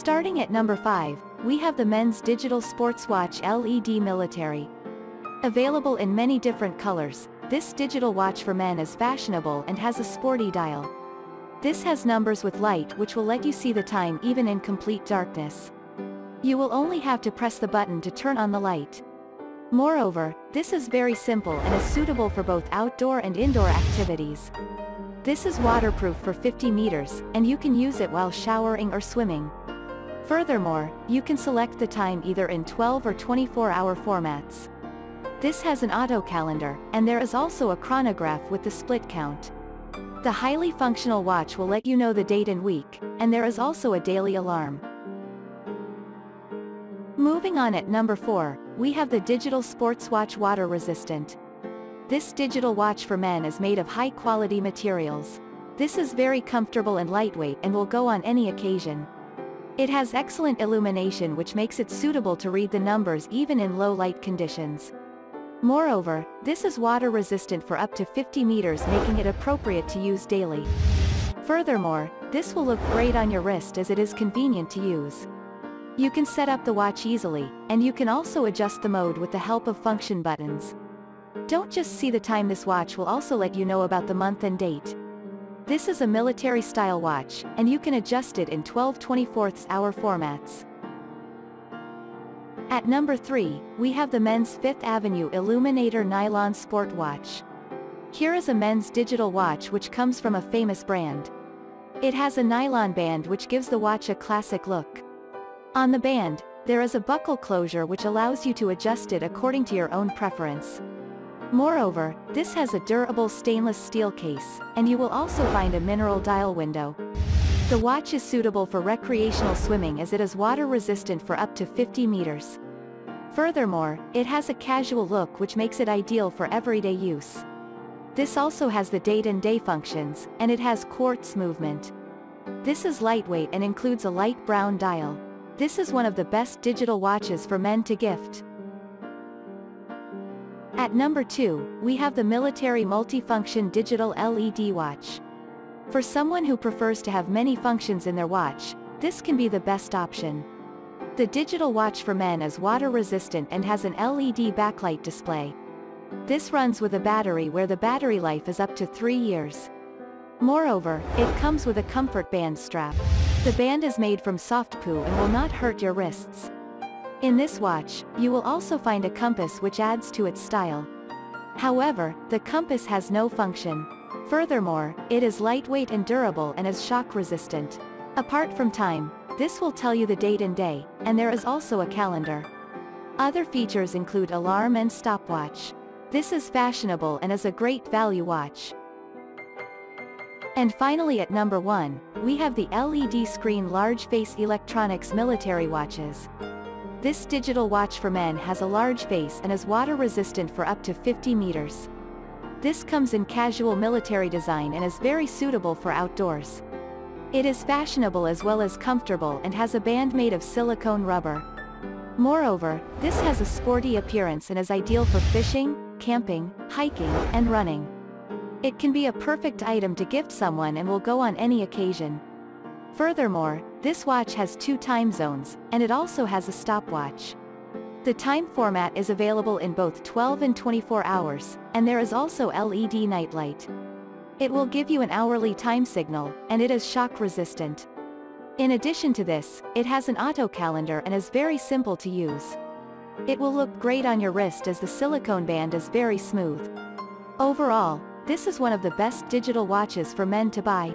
Starting at number 5, we have the men's digital sports watch LED Military. Available in many different colors, this digital watch for men is fashionable and has a sporty dial. This has numbers with light which will let you see the time even in complete darkness. You will only have to press the button to turn on the light. Moreover, this is very simple and is suitable for both outdoor and indoor activities. This is waterproof for 50 meters, and you can use it while showering or swimming. Furthermore, you can select the time either in 12 or 24-hour formats. This has an auto calendar, and there is also a chronograph with the split count. The highly functional watch will let you know the date and week, and there is also a daily alarm. Moving on at number 4, we have the digital sports watch water resistant. This digital watch for men is made of high-quality materials. This is very comfortable and lightweight and will go on any occasion. It has excellent illumination which makes it suitable to read the numbers even in low light conditions. Moreover, this is water resistant for up to 50 meters making it appropriate to use daily. Furthermore, this will look great on your wrist as it is convenient to use. You can set up the watch easily, and you can also adjust the mode with the help of function buttons. Don't just see the time this watch will also let you know about the month and date. This is a military-style watch, and you can adjust it in 12 24 hour formats. At number 3, we have the men's 5th Avenue Illuminator Nylon Sport Watch. Here is a men's digital watch which comes from a famous brand. It has a nylon band which gives the watch a classic look. On the band, there is a buckle closure which allows you to adjust it according to your own preference. Moreover, this has a durable stainless steel case, and you will also find a mineral dial window. The watch is suitable for recreational swimming as it is water resistant for up to 50 meters. Furthermore, it has a casual look which makes it ideal for everyday use. This also has the date and day functions, and it has quartz movement. This is lightweight and includes a light brown dial. This is one of the best digital watches for men to gift. At number 2, we have the military multifunction digital LED watch. For someone who prefers to have many functions in their watch, this can be the best option. The digital watch for men is water resistant and has an LED backlight display. This runs with a battery where the battery life is up to 3 years. Moreover, it comes with a comfort band strap. The band is made from soft poo and will not hurt your wrists. In this watch, you will also find a compass which adds to its style. However, the compass has no function. Furthermore, it is lightweight and durable and is shock resistant. Apart from time, this will tell you the date and day, and there is also a calendar. Other features include alarm and stopwatch. This is fashionable and is a great value watch. And finally at number 1, we have the LED screen large face electronics military watches. This digital watch for men has a large face and is water resistant for up to 50 meters. This comes in casual military design and is very suitable for outdoors. It is fashionable as well as comfortable and has a band made of silicone rubber. Moreover, this has a sporty appearance and is ideal for fishing, camping, hiking, and running. It can be a perfect item to gift someone and will go on any occasion. Furthermore, this watch has two time zones, and it also has a stopwatch. The time format is available in both 12 and 24 hours, and there is also LED nightlight. It will give you an hourly time signal, and it is shock resistant. In addition to this, it has an auto calendar and is very simple to use. It will look great on your wrist as the silicone band is very smooth. Overall, this is one of the best digital watches for men to buy.